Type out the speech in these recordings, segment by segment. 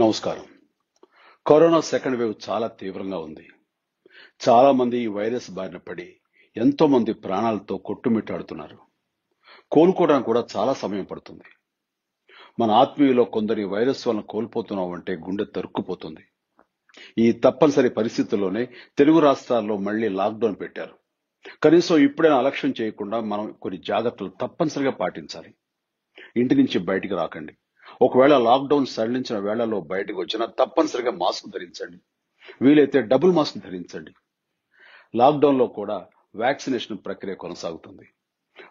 నమస్కారం. Corona second wave చాలా తీవ్రంగా ఉంది. చాలా మంది ఈ వైరస్ బారిన పడి ఎంతో మంది ప్రాణాలతో కొట్టుమిట్టాడుతున్నారు. కోలుకోవడానికి కూడా చాలా సమయం పడుతుంది. మన ఆత్మీయులో కొందరి వైరస్ వలన కోల్పోతున్నాం అంటే గుండె తరుక్కుపోతుంది. ఈ తప్పనిసరి పరిస్థితుల్లోనే తెలుగు రాష్ట్రాల్లో మళ్ళీ లాక్డౌన్ పెట్టారు. కనీసం ఇప్పుడైనా అలక్ష్యం చేయకుండా మనం కొన్ని జాగ్రత్తలు తప్పనిసరిగా పాటించాలి. ఇంటి నుంచి బయటికి రాకండి. ఒకవేళ లాక్డౌన్ సడలించిన వేళలో బయటకు వచ్చినా తప్పనిసరిగా మాస్క్ ధరించండి. వీలైతే డబుల్ మాస్క్ ధరించండి. లాక్డౌన్లో కూడా వ్యాక్సినేషన్ ప్రక్రియ కొనసాగుతుంది.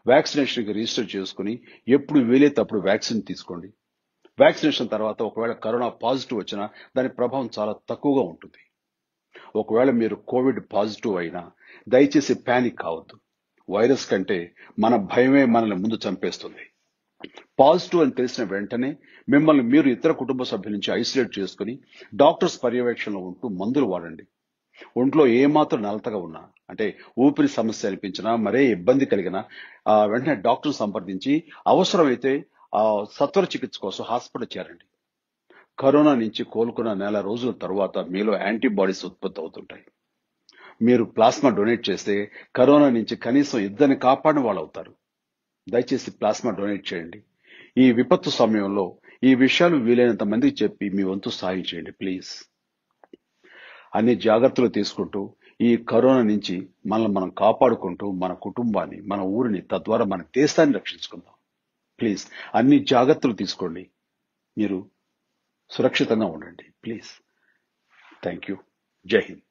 వ్యాక్సినేషన్కి రిజిస్టర్ చేసుకుని ఎప్పుడు వీలైతే అప్పుడు వ్యాక్సిన్ తీసుకోండి. వ్యాక్సినేషన్ తర్వాత ఒకవేళ కరోనా పాజిటివ్ వచ్చినా దాని ప్రభావం చాలా తక్కువగా ఉంటుంది. ఒకవేళ మీరు కోవిడ్ పాజిటివ్ అయినా దయచేసి ప్యానిక్ కావద్దు. వైరస్ కంటే మన భయమే మనల్ని ముందు చంపేస్తుంది. పాజిటివ్ అని తెలిసిన వెంటనే మిమ్మల్ని మీరు ఇతర కుటుంబ సభ్యుల నుంచి ఐసోలేట్ చేసుకుని డాక్టర్స్ పర్యవేక్షణలో ఉంటూ మందులు వాడండి. ఒంట్లో ఏమాత్రం నలతగా ఉన్నా అంటే ఊపిరి సమస్య అనిపించినా మరే ఇబ్బంది కలిగినా ఆ, వెంటనే డాక్టర్ సంప్రదించి అవసరమైతే సత్వర చికిత్స కోసం హాస్పిటల్ చేరండి. కరోనా నుంచి కోలుకున్న నెల రోజుల తర్వాత మీలో యాంటీబాడీస్ ఉత్పత్తి అవుతుంటాయి. మీరు ప్లాస్మా డొనేట్ చేస్తే కరోనా నుంచి కనీసం ఇద్దరిని కాపాడిన వాళ్ళు అవుతారు దయచేసి ప్లాస్మా డొనేట్ చేయండి. ఈ విపత్తు సమయంలో ఈ విషయాలు వీలైనంత మందికి చెప్పి మీ వంతు సాయం చేయండి ప్లీజ్. అన్ని జాగ్రత్తలు తీసుకుంటూ ఈ కరోనా నుంచి మనల్ని మనం కాపాడుకుంటూ మన కుటుంబాన్ని మన ఊరిని తద్వారా మన దేశాన్ని రక్షించుకుందాం. ప్లీజ్ అన్ని జాగ్రత్తలు తీసుకోండి. మీరు సురక్షితంగా ఉండండి ప్లీజ్. Thank you. జై హింద్.